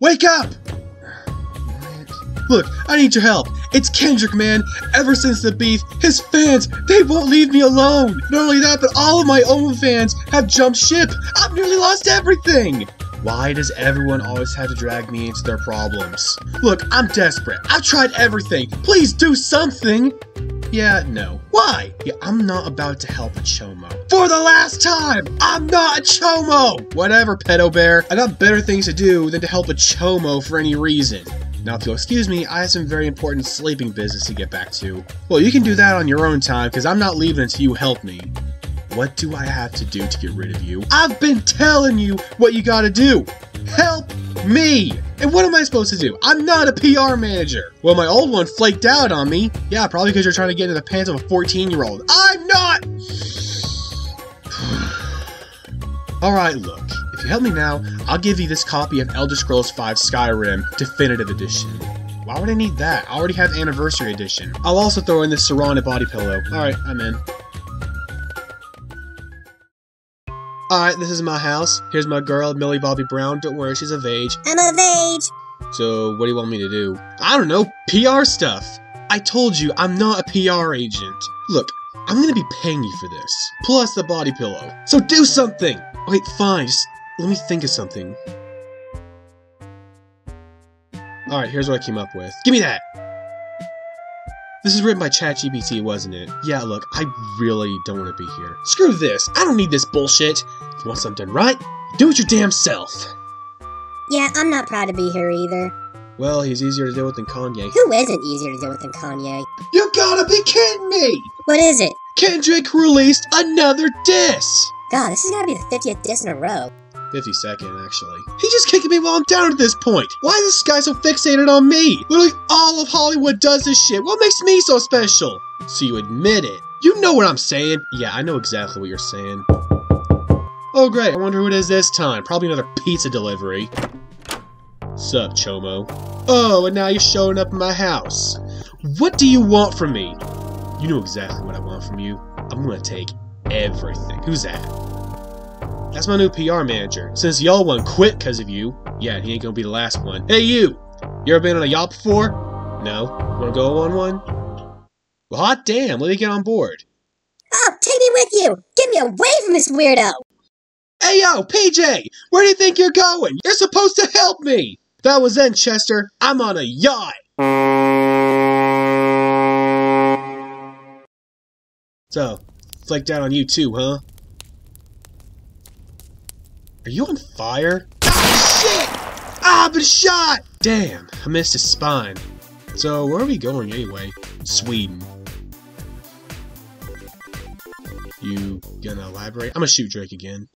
wake up! Look, I need your help. It's Kendrick, man. Ever since the beef, his fans, they won't leave me alone. Not only that, but all of my own fans have jumped ship. I've nearly lost everything. Why does everyone always have to drag me into their problems? Look, I'm desperate. I've tried everything. Please do something. Yeah, no. Why? Yeah, I'm not about to help a Chomo. For the last time, I'm not a Chomo! Whatever, pedo bear. I got better things to do than to help a Chomo for any reason. Now, if you'll excuse me, I have some very important sleeping business to get back to. Well, you can do that on your own time, because I'm not leaving until you help me. What do I have to do to get rid of you? I've been telling you what you gotta do! Me! And what am I supposed to do? I'm not a PR manager! Well, my old one flaked out on me. Yeah, probably because you're trying to get into the pants of a 14-year-old. I'm not! Alright, look. If you help me now, I'll give you this copy of Elder Scrolls V Skyrim Definitive Edition. Why would I need that? I already have Anniversary Edition. I'll also throw in this Serana body pillow. Alright, I'm in. Alright, this is my house. Here's my girl, Millie Bobby Brown. Don't worry, she's of age. I'm of age. So, what do you want me to do? I don't know, PR stuff. I told you, I'm not a PR agent. Look, I'm gonna be paying you for this. Plus the body pillow. So do something! Wait, fine, just let me think of something. Alright, here's what I came up with. Give me that! This is written by ChatGPT, wasn't it? Yeah, look, I really don't want to be here. Screw this! I don't need this bullshit! If you want something right, do it your damn self! Yeah, I'm not proud to be here either. Well, he's easier to deal with than Kanye. Who isn't easier to deal with than Kanye? You gotta be kidding me! What is it? Kendrick released another diss! God, this is gotta be the 50th diss in a row. 52nd, actually. He's just kicking me while I'm down at this point. Why is this guy so fixated on me? Literally all of Hollywood does this shit. What makes me so special? So you admit it. You know what I'm saying. Yeah, I know exactly what you're saying. Oh great, I wonder who it is this time. Probably another pizza delivery. Sup, Chomo? Oh, and now you're showing up in my house. What do you want from me? You know exactly what I want from you. I'm gonna take everything. Who's that? That's my new PR manager. Since y'all one quit because of you, yeah, he ain't gonna be the last one. Hey, you! You ever been on a yacht before? No? Wanna go on one? Well, hot damn, let me get on board. Oh, take me with you! Get me away from this weirdo! Hey, yo, PJ! Where do you think you're going? You're supposed to help me! That was then, Chester. I'm on a yacht! So, flaked out on you too, huh? Are you on fire? Ah, shit! Ah, I've been shot! Damn, I missed his spine. So, where are we going anyway? Sweden. You gonna elaborate? I'm gonna shoot Drake again.